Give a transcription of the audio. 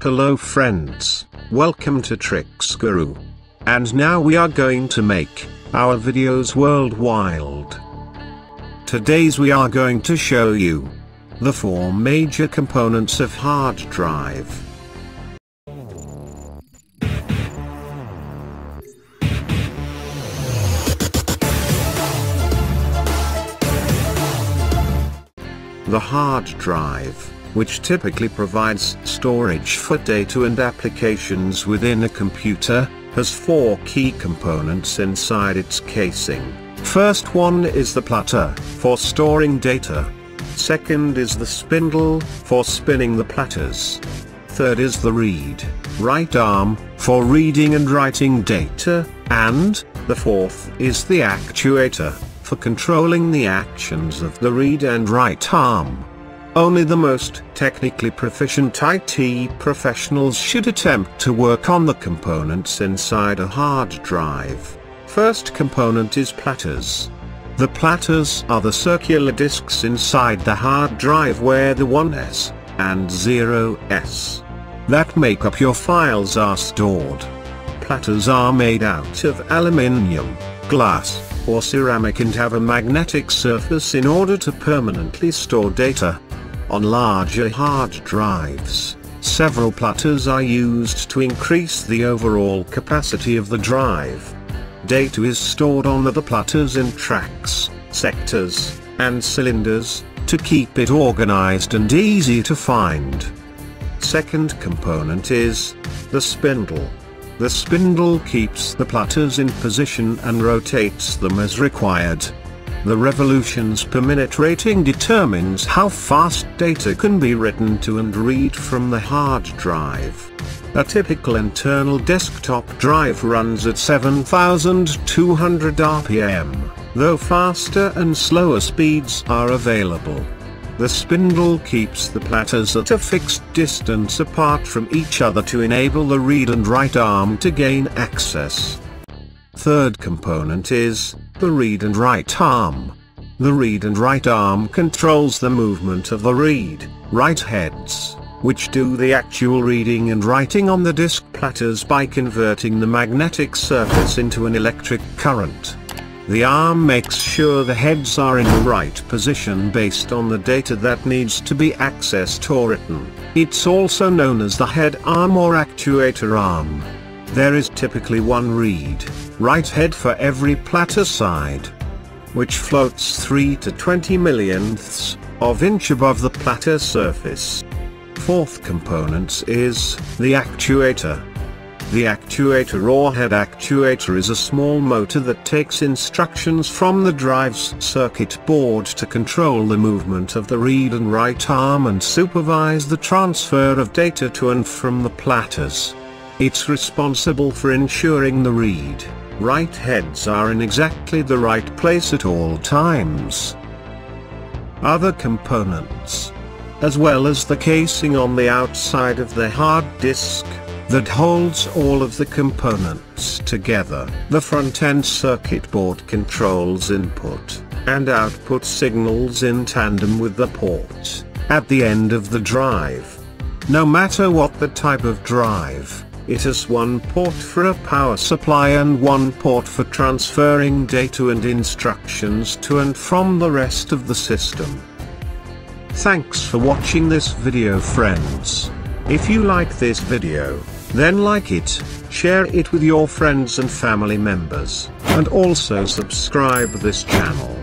Hello friends, welcome to Tricks Guru. And now we are going to make our videos world wild. Today's we are going to show you the four major components of hard drive. The hard drive, which typically provides storage for data and applications within a computer, has four key components inside its casing. First one is the platter, for storing data. Second is the spindle, for spinning the platters. Third is the read, write arm, for reading and writing data, and, the fourth is the actuator, for controlling the actions of the read and write arm. Only the most technically proficient IT professionals should attempt to work on the components inside a hard drive. First component is platters. The platters are the circular disks inside the hard drive where the 1S and 0S that make up your files are stored. Platters are made out of aluminium, glass, or ceramic and have a magnetic surface in order to permanently store data. On larger hard drives, several platters are used to increase the overall capacity of the drive. Data is stored on the platters in tracks, sectors, and cylinders, to keep it organized and easy to find. Second component is the spindle. The spindle keeps the platters in position and rotates them as required. The revolutions per minute rating determines how fast data can be written to and read from the hard drive. A typical internal desktop drive runs at 7200 RPM, though faster and slower speeds are available. The spindle keeps the platters at a fixed distance apart from each other to enable the read and write arm to gain access. Third component is the read and write arm. The read and write arm controls the movement of the read, write heads, which do the actual reading and writing on the disk platters by converting the magnetic surface into an electric current. The arm makes sure the heads are in the right position based on the data that needs to be accessed or written. It's also known as the head arm or actuator arm. There is typically one read, write head for every platter side, which floats 3 to 20 millionths of inch above the platter surface. Fourth component is the actuator. The actuator or head actuator is a small motor that takes instructions from the drive's circuit board to control the movement of the read and write arm and supervise the transfer of data to and from the platters. It's responsible for ensuring the read, write heads are in exactly the right place at all times. Other components, as well as the casing on the outside of the hard disk, that holds all of the components together. The front-end circuit board controls input and output signals in tandem with the port at the end of the drive. No matter what the type of drive, it has one port for a power supply and one port for transferring data and instructions to and from the rest of the system. Thanks for watching this video friends. If you like this video, then like it, share it with your friends and family members, and also subscribe this channel.